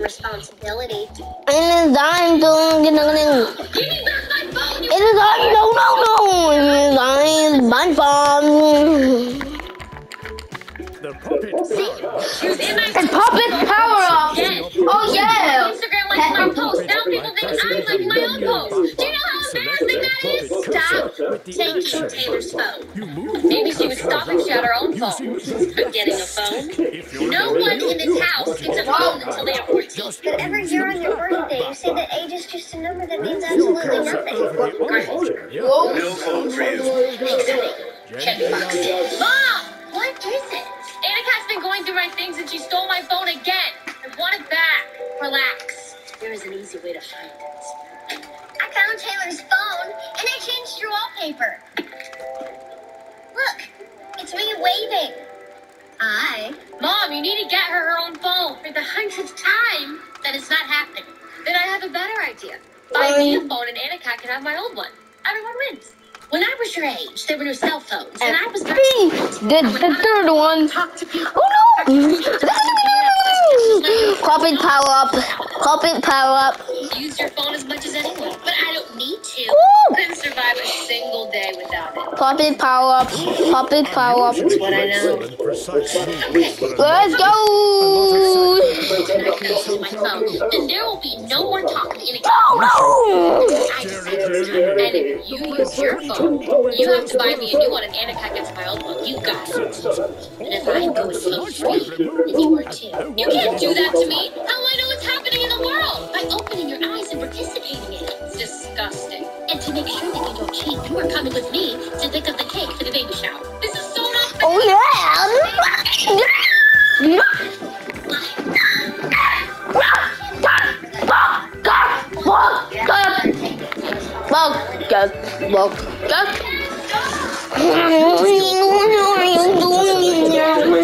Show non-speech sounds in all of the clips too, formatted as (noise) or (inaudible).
responsibility. It is time to Give me back my phone! It is time. No, no, no. It is time. Bun bomb. The puppet She's in And puppet power up. Again. Oh yeah. Instagram likes my post. Now people think I like my own post. Do you know how embarrassing that is? Stop taking Taylor's phone. Maybe she was stopping. She had her own phone. I'm getting a phone. No one in this house gets a phone until they are 14. But every year on your birthday, you say that age is just a number that means absolutely nothing. Great. No phone for you. Checkbox. Mom! What is it? Annika has been going through my things and she stole my phone again. I want it back. Relax. There is an easy way to find it. I found Taylor's phone and I changed your wallpaper. Look, it's me waving. I. Mom, you need to get her her own phone for the hundredth time. That is not happening. Then I have a better idea. Buy me a phone and Annika can have my old one. Everyone wins. When I was your age, there were no cell phones, and I was The, the third one. talk to people. Oh no. Puppet power up. Puppet power up. Use your phone as much as anyone, but I don't need to. Woo. Couldn't survive a single day without it. Puppet power up. Puppet power up. That's what I know. and precise moves. Okay. Let's go. And I can use my. Then there will be no more talking to Annika. Oh no. I decided. And if you use your phone, you have to buy me a new one, and Annika gets my old one. You got it. And if I go with phone free, then you are too. You can't do that to me. How will I know what's happening in the world? By opening your eyes and participating in it. It's disgusting. And to make sure that you don't cheat, you are coming with me to pick up the cake for the baby shower. This is so not fair. Oh yeah. And (laughs)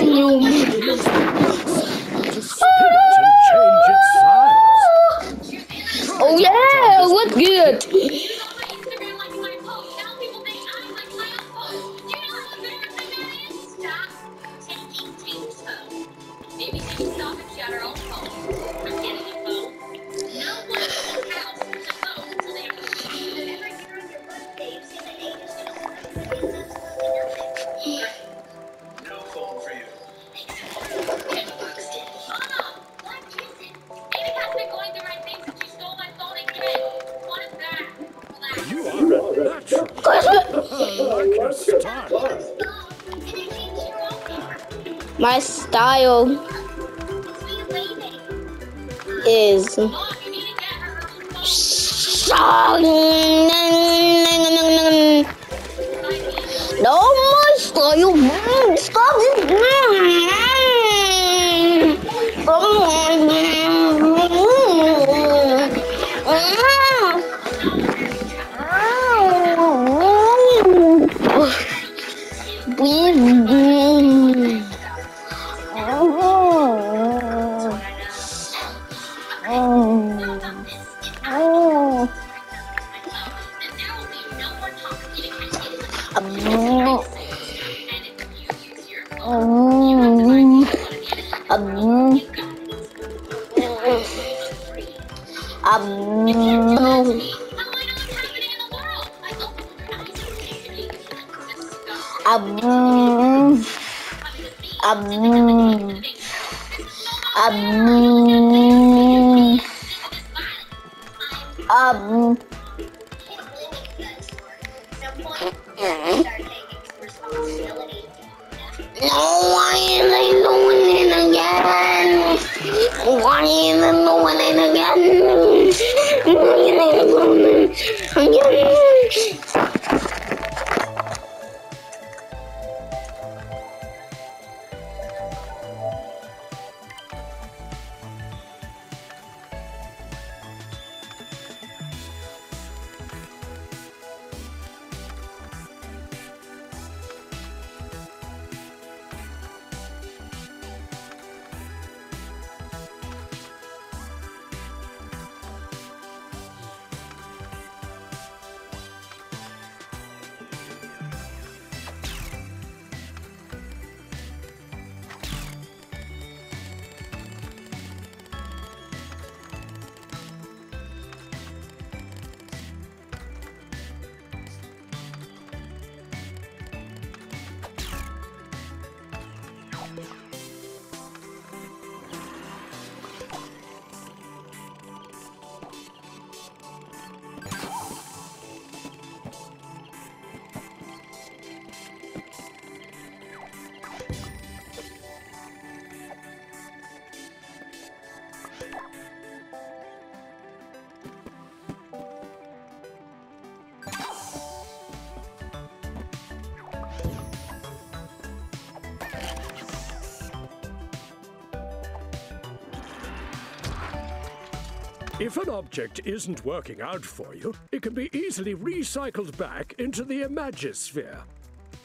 If an object isn't working out for you, it can be easily recycled back into the Imagisphere.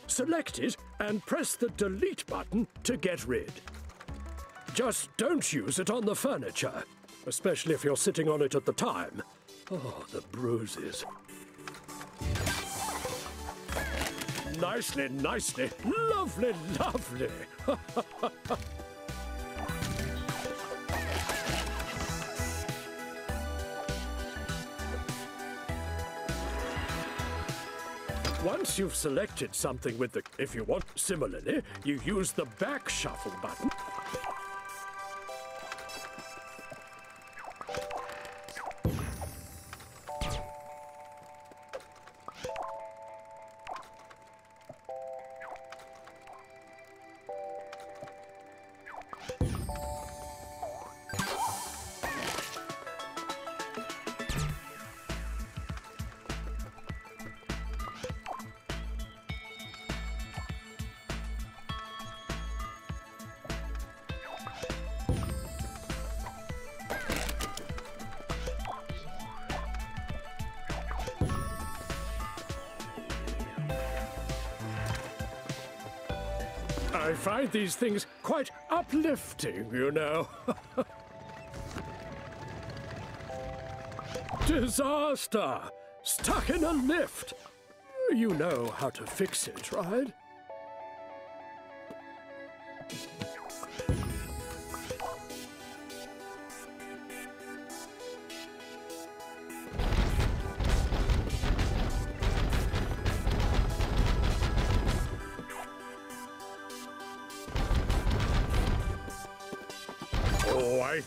Select it and press the delete button to get rid. Just don't use it on the furniture, especially if you're sitting on it at the time. Oh, the bruises. Nicely, nicely, lovely, lovely. (laughs) Once you've selected something with the if you want, similarly, you use the back shuffle button. Find these things quite uplifting, you know. (laughs) Disaster! Stuck in a lift! You know how to fix it, right?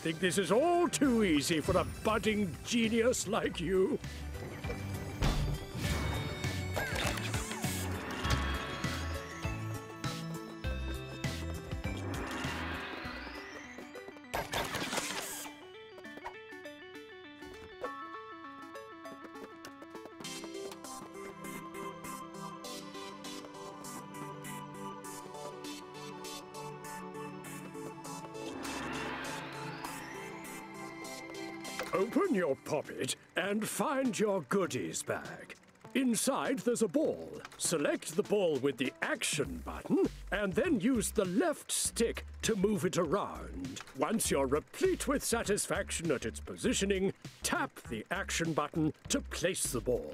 Think this is all too easy for a budding genius like you. Open your poppet and find your goodies bag. Inside, there's a ball. Select the ball with the action button and then use the left stick to move it around. Once you're replete with satisfaction at its positioning, tap the action button to place the ball.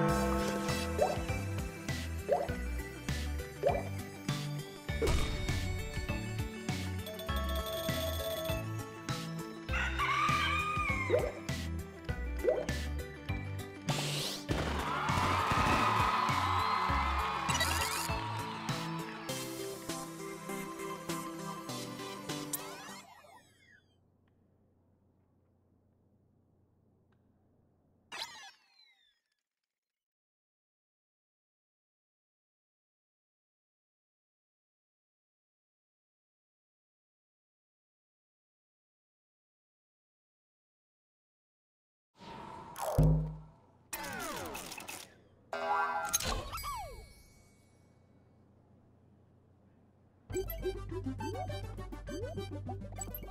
あなたのこと聞いたことない。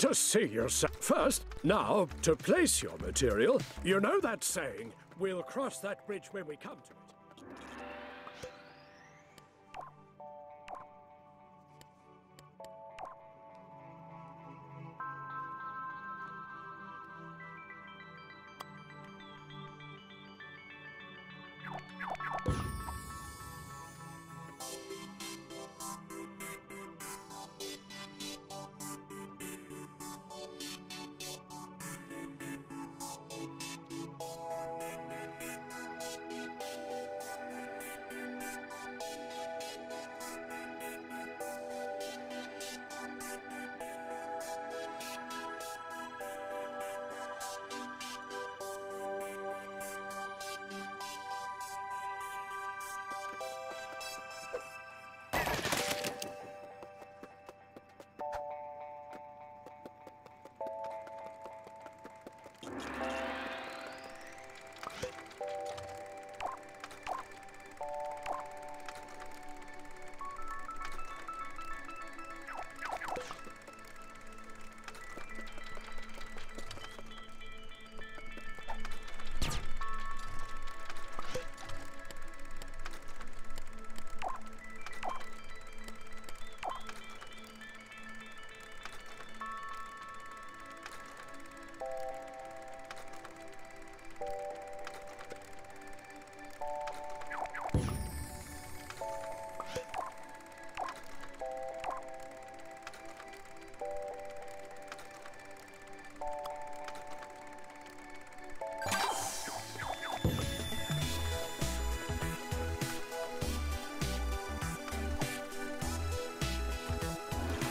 To see you, sir. First, now, to place your material, you know that saying, we'll cross that bridge when we come to it.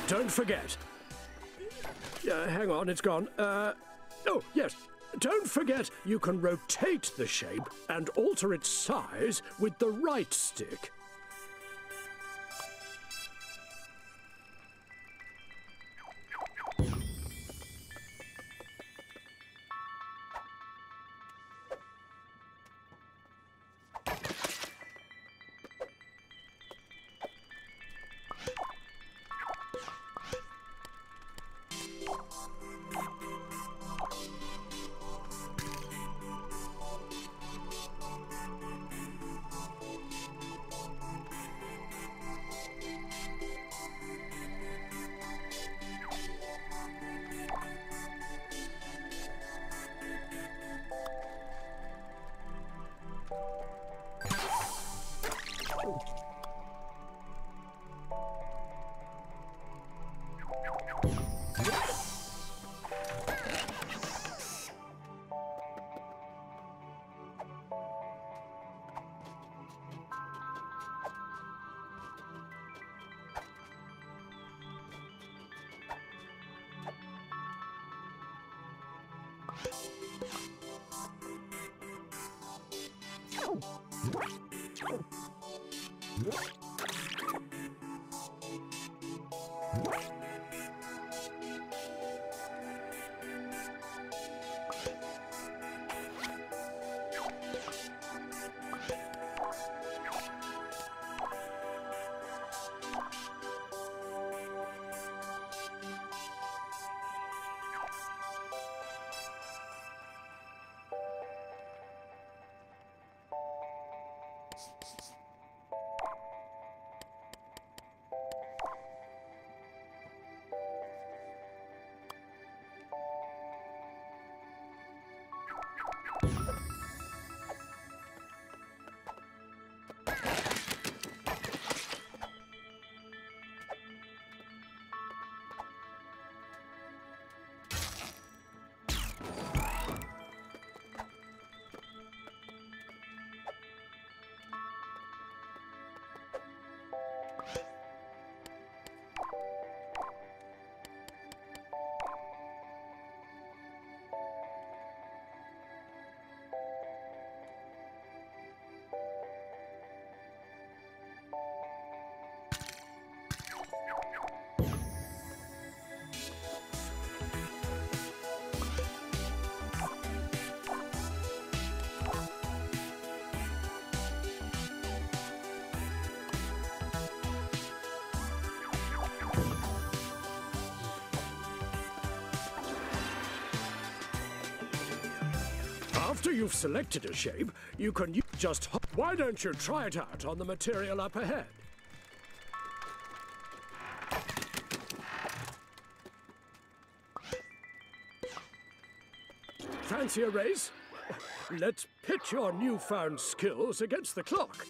Don't forget. Uh, hang on, it's gone. Uh, oh, yes. Don't forget you can rotate the shape and alter its size with the right stick. After you've selected a shape, you can just. Why don't you try it out on the material up ahead? Fancy a race? Let's pit your newfound skills against the clock.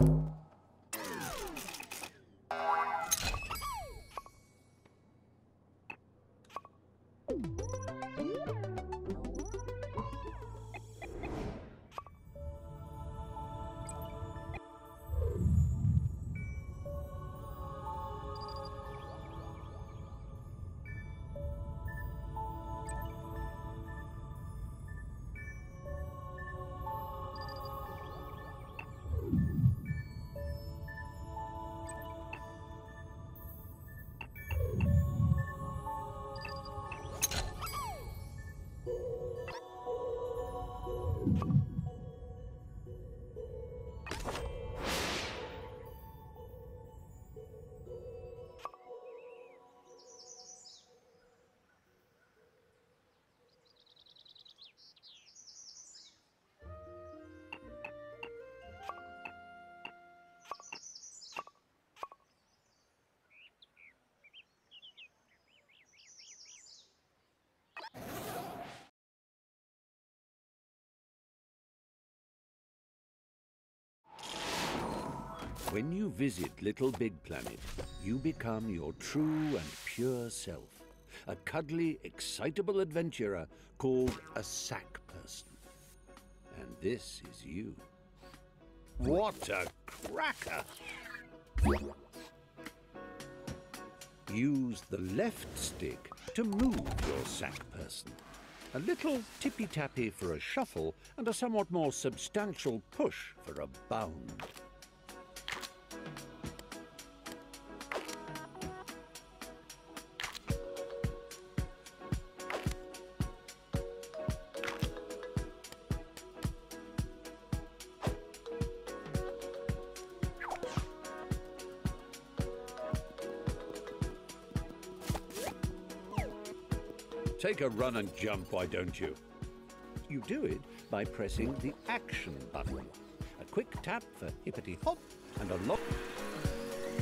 you When you visit Little Big Planet, you become your true and pure self. A cuddly, excitable adventurer called a sack person. And this is you. What a cracker! Use the left stick to move your sack person. A little tippy-tappy for a shuffle and a somewhat more substantial push for a bound. A run and jump, why don't you? You do it by pressing the Action button. A quick tap for hippity-hop and a lock.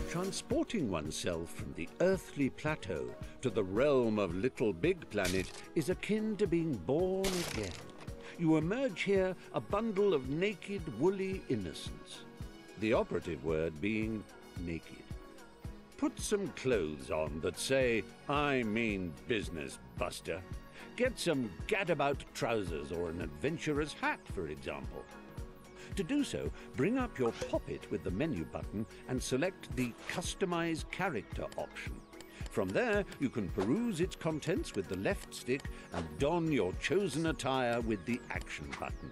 Transporting oneself from the earthly plateau to the realm of Little Big Planet is akin to being born again. You emerge here a bundle of naked, woolly innocence. The operative word being naked. Put some clothes on that say, I mean business, Buster. Get some gadabout trousers or an adventurer's hat, for example. To do so, bring up your poppet with the menu button and select the Customize Character option. From there, you can peruse its contents with the left stick and don your chosen attire with the Action button.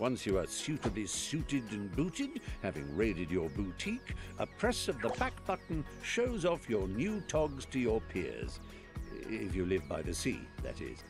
Once you are suitably suited and booted, having raided your boutique, a press of the back button shows off your new togs to your peers. If you live by the sea, that is.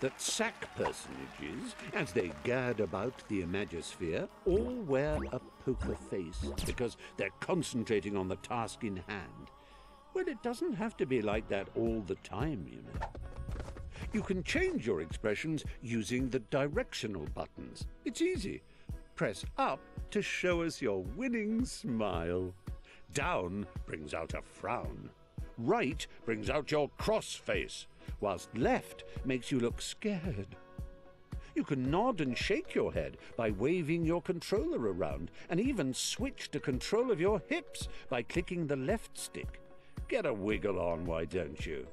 That sack personages, as they gad about the Imagisphere, all wear a poker face because they're concentrating on the task in hand? Well, it doesn't have to be like that all the time, you know. You can change your expressions using the directional buttons. It's easy. Press up to show us your winning smile. Down brings out a frown. Right brings out your cross face, whilst left makes you look scared. You can nod and shake your head by waving your controller around, and even switch to control of your hips by clicking the left stick. Get a wiggle on, why don't you?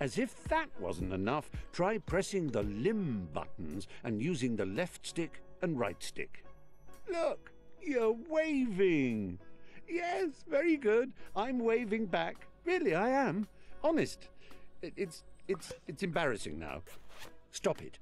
As if that wasn't enough, try pressing the limb buttons and using the left stick and right stick. Look, you're waving. Yes, very good. I'm waving back. Really, I am. Honest. It, it's it's it's embarrassing now. Stop it.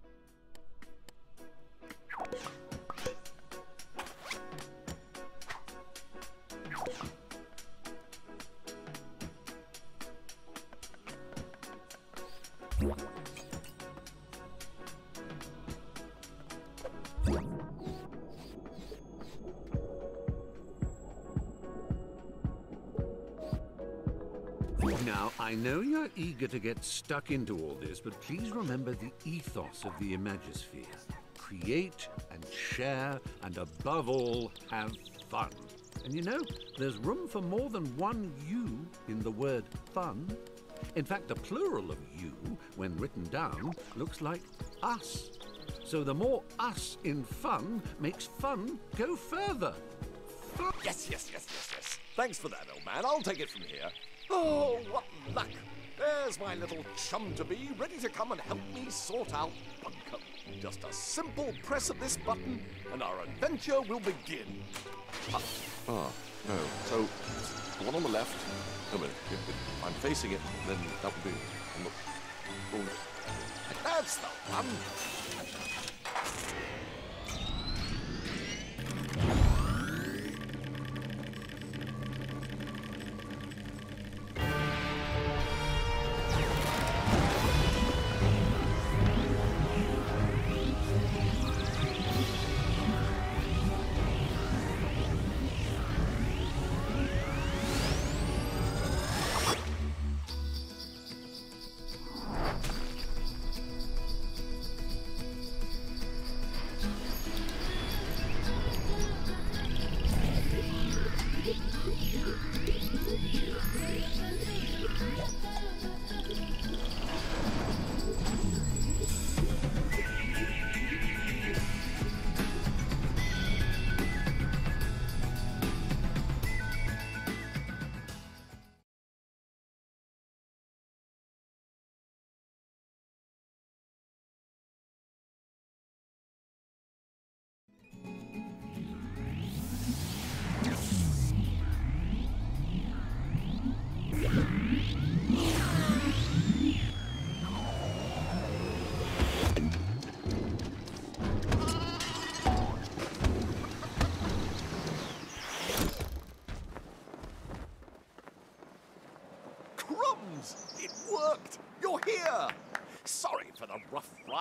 Know you're eager to get stuck into all this, but please remember the ethos of the Imagisphere. Create and share, and above all, have fun. And you know, there's room for more than one you in the word fun. In fact, the plural of you, when written down, looks like us. So the more us in fun makes fun go further. Fun. Yes, yes, yes, yes, yes. Thanks for that, old man. I'll take it from here. Oh, what luck! There's my little chum to be, ready to come and help me sort out Bunkum. Just a simple press of this button, and our adventure will begin. Ah, ah no. So, the one on the left. No, minute. If I'm facing it, then that would be. Oh, that's the one.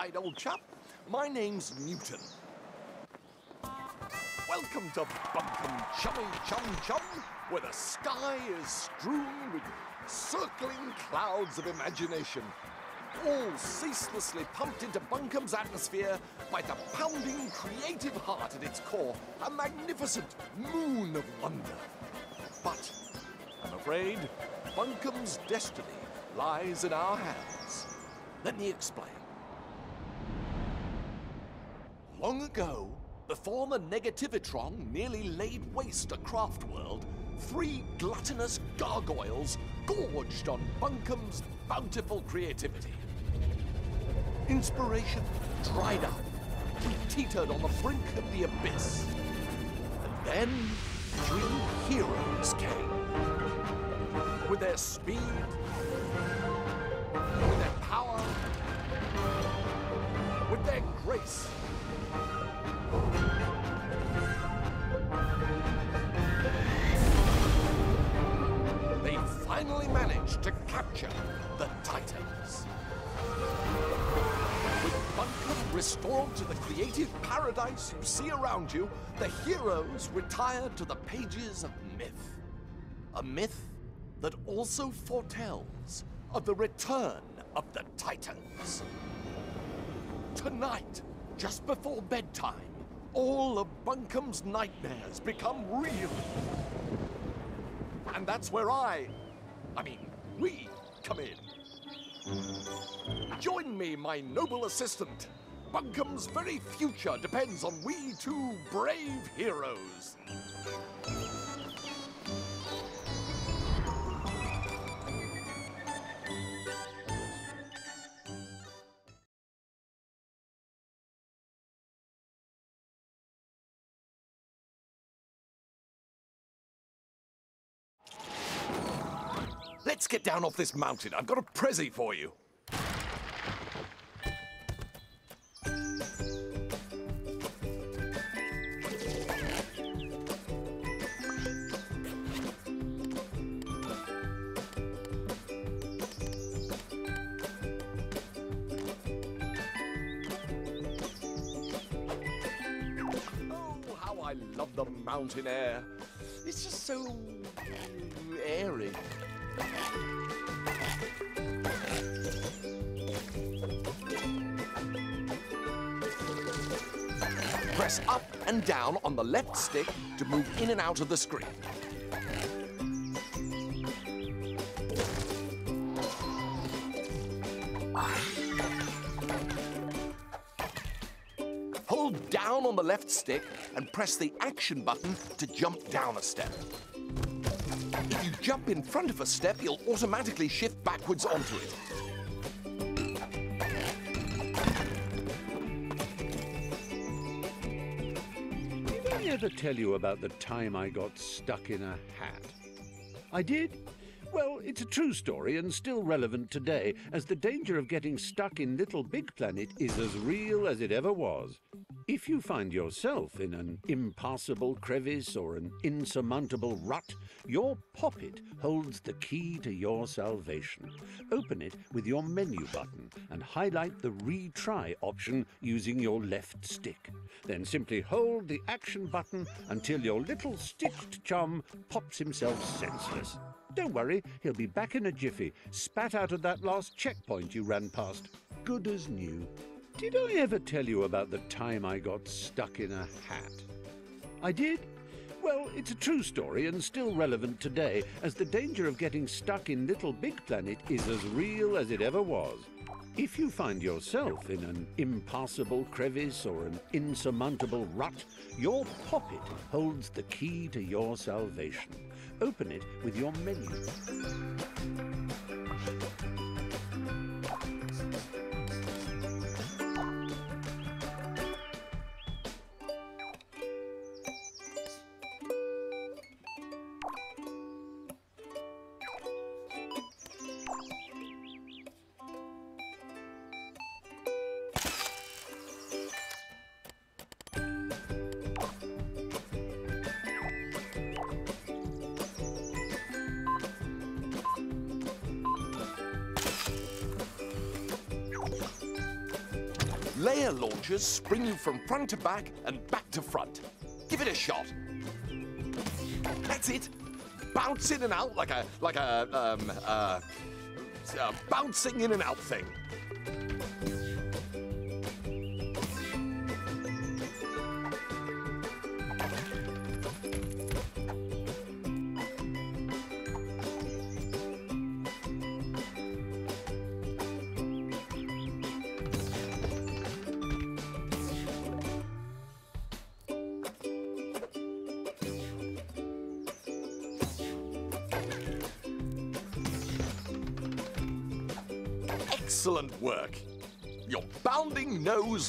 Ride, old chap. My name's Newton. Welcome to Bunkum Chummy Chum Chum, where the sky is strewn with circling clouds of imagination, all ceaselessly pumped into Bunkum's atmosphere by the pounding creative heart at its core, a magnificent moon of wonder. But, I'm afraid, Bunkum's destiny lies in our hands. Let me explain. Long ago, the Negativitron nearly laid waste a Craftworld, three gluttonous gargoyles gorged on Bunkum's bountiful creativity. Inspiration dried up. We teetered on the brink of the abyss. And then, three heroes came. With their speed, with their power, with their grace. Restored to the creative paradise you see around you, the heroes retired to the pages of myth. A myth that also foretells of the return of the Titans. Tonight, just before bedtime, all of Bunkum's nightmares become real. And that's where I, I mean, we, come in. Join me, my noble assistant. Bunkum's very future depends on we two brave heroes. Let's get down off this mountain. I've got a prezi for you. Air. It's just so airy. Press up and down on the left stick to move in and out of the screen. The left stick and press the action button to jump down a step. If you jump in front of a step, you'll automatically shift backwards onto it. Did I ever tell you about the time I got stuck in a hat? I did? Well, it's a true story and still relevant today, as the danger of getting stuck in Little Big Planet is as real as it ever was. If you find yourself in an impassable crevice or an insurmountable rut, your poppet holds the key to your salvation. Open it with your menu button and highlight the retry option using your left stick. Then simply hold the action button until your little sticked chum pops himself senseless. Don't worry, he'll be back in a jiffy, spat out of that last checkpoint you ran past. Good as new. Did I ever tell you about the time I got stuck in a hat? I did? Well, it's a true story and still relevant today, as the danger of getting stuck in Little Big Planet is as real as it ever was. If you find yourself in an impassable crevice or an insurmountable rut, your poppet holds the key to your salvation. Open it with your menu. Layer launchers spring you from front to back and back to front. Give it a shot. That's it. Bounce in and out like a like a um uh, uh bouncing in and out thing.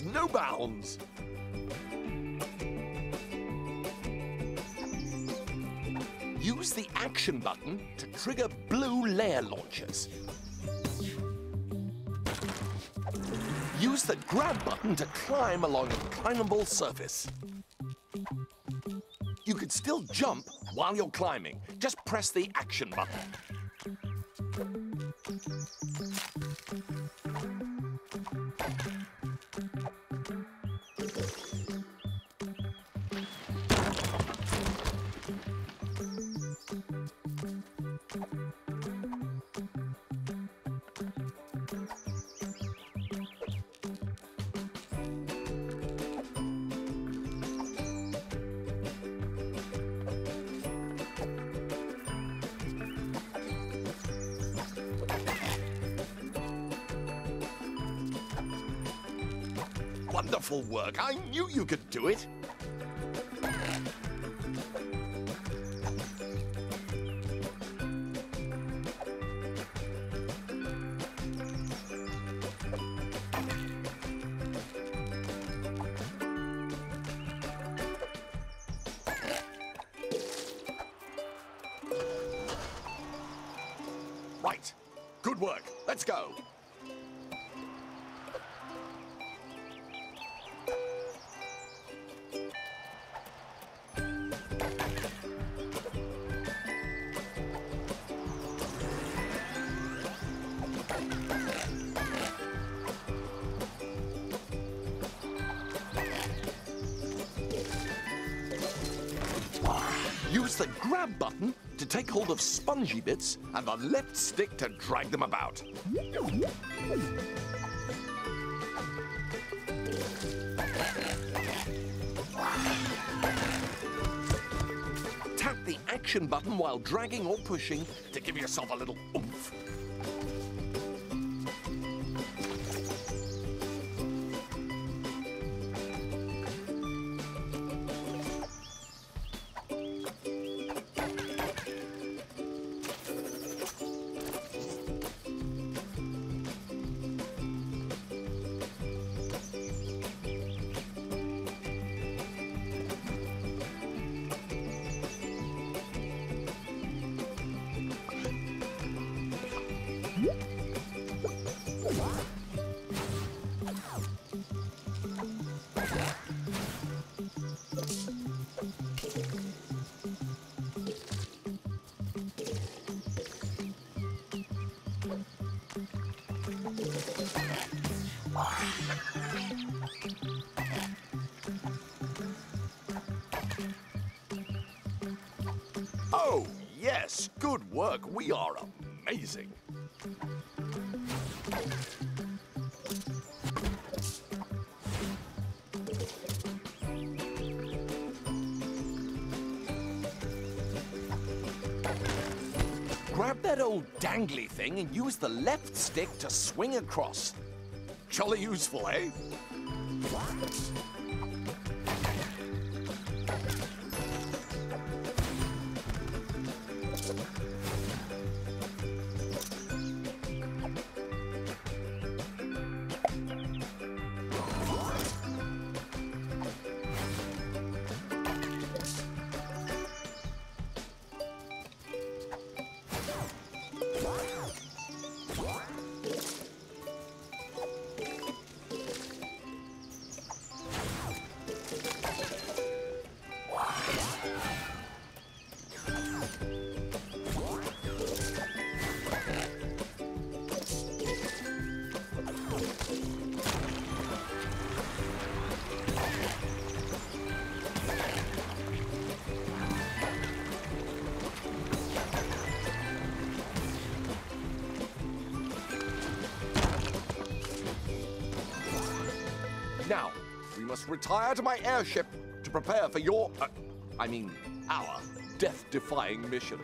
No bounds. Use the action button to trigger blue layer launchers. Use the grab button to climb along a climbable surface. You could still jump while you're climbing. Just press the action button. Wonderful work. I knew you could do it. Spongy bits and the left stick to drag them about. Tap the action button while dragging or pushing to give yourself a little work. We are amazing. Grab that old dangly thing and use the left stick to swing across. Jolly useful, eh? Must retire to my airship to prepare for your, uh, I mean, our death-defying mission.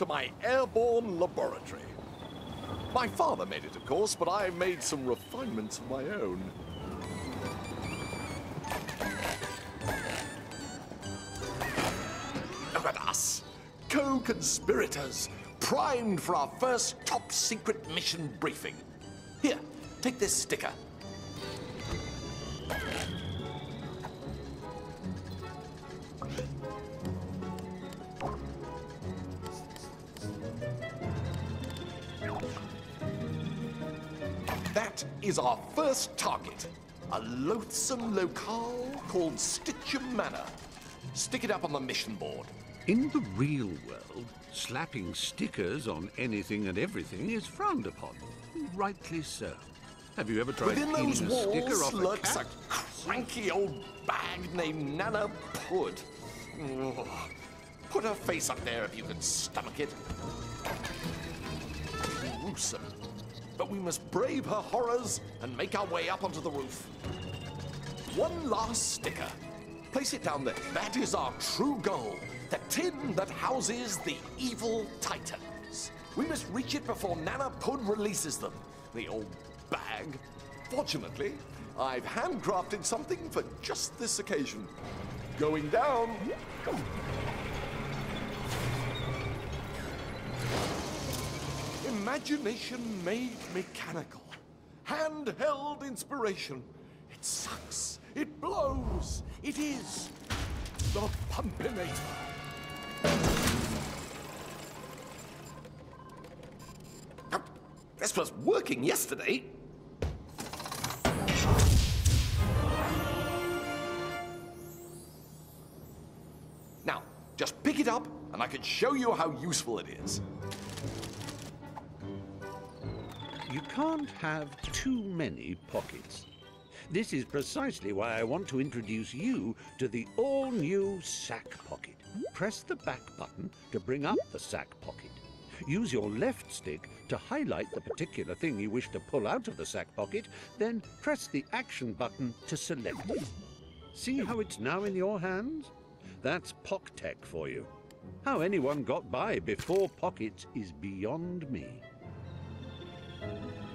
To my airborne laboratory. My father made it, of course, but I made some refinements of my own. Look at us, co-conspirators, primed for our first top-secret mission briefing. Here, take this sticker. Is our first target, a loathsome locale called Stitcham Manor. Stick it up on the mission board. In the real world, slapping stickers on anything and everything is frowned upon. Rightly so. Have you ever tried Within those a sticker walls off a lurks cat? a cranky old bag named Nana Pud. Put her face up there if you can stomach it. Gruesome. But we must brave her horrors and make our way up onto the roof. One last sticker. Place it down there. That is our true goal. The tin that houses the evil titans. We must reach it before Nana Pud releases them. The old bag. Fortunately, I've handcrafted something for just this occasion. Going down. Imagination made mechanical. Handheld inspiration. It sucks. It blows. It is the Pumpinator. This was working yesterday. Now, just pick it up and I can show you how useful it is. Can't have too many pockets. This is precisely why I want to introduce you to the all-new sack pocket. Press the back button to bring up the sack pocket. Use your left stick to highlight the particular thing you wish to pull out of the sack pocket, then press the action button to select it. See how it's now in your hands? That's PocTech for you. How anyone got by before pockets is beyond me. Such an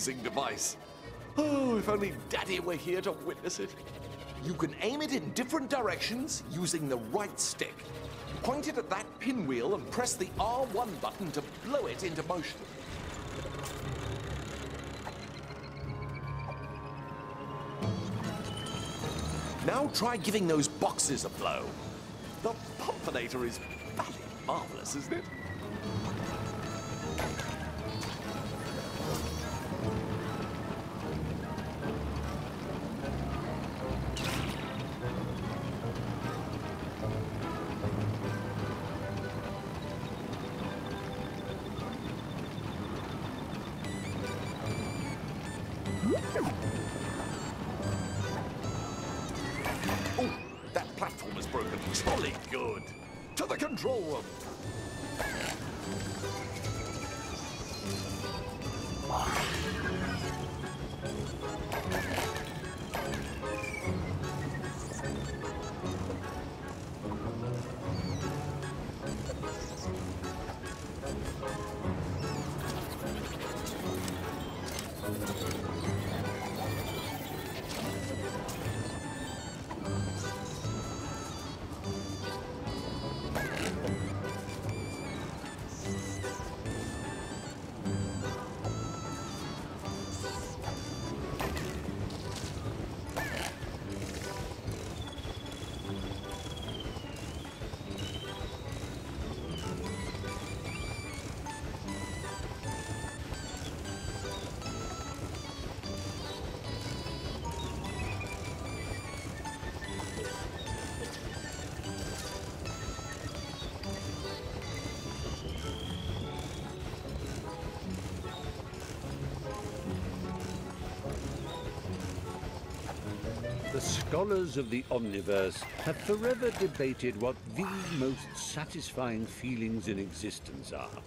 amazing device. Oh, if only Daddy were here to witness it. You can aim it in different directions using the right stick. Point it at that pinwheel and press the R1 button to blow it into motion. Now try giving those boxes a blow. The Pumpinator is bloody marvelous, isn't it? Scholars of the Omniverse have forever debated what the most satisfying feelings in existence are.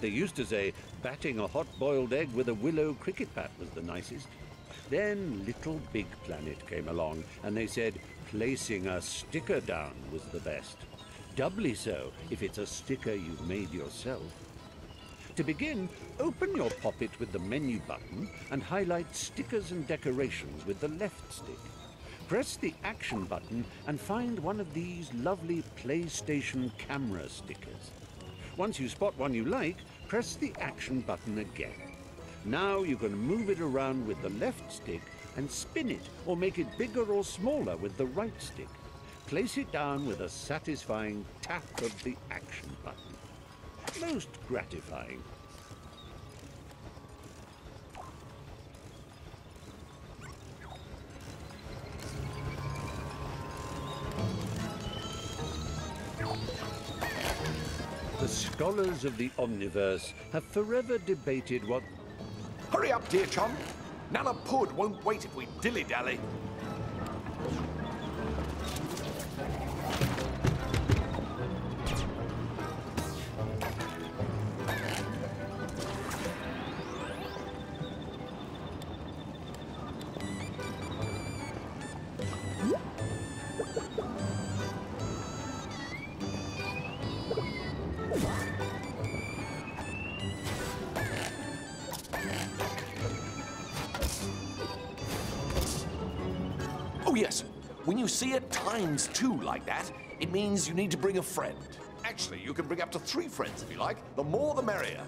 They used to say batting a hot-boiled egg with a willow cricket bat was the nicest. Then Little Big Planet came along, and they said placing a sticker down was the best. Doubly so if it's a sticker you've made yourself. To begin, open your poppet with the menu button and highlight stickers and decorations with the left stick. Press the action button and find one of these lovely PlayStation camera stickers. Once you spot one you like, press the action button again. Now you can move it around with the left stick and spin it or make it bigger or smaller with the right stick. Place it down with a satisfying tap of the action button. Most gratifying. The scholars of the Omniverse have forever debated what Hurry up, dear chum. Nana Pud won't wait if we dilly-dally. Times two like that, it means you need to bring a friend. Actually, you can bring up to three friends if you like. The more, the merrier.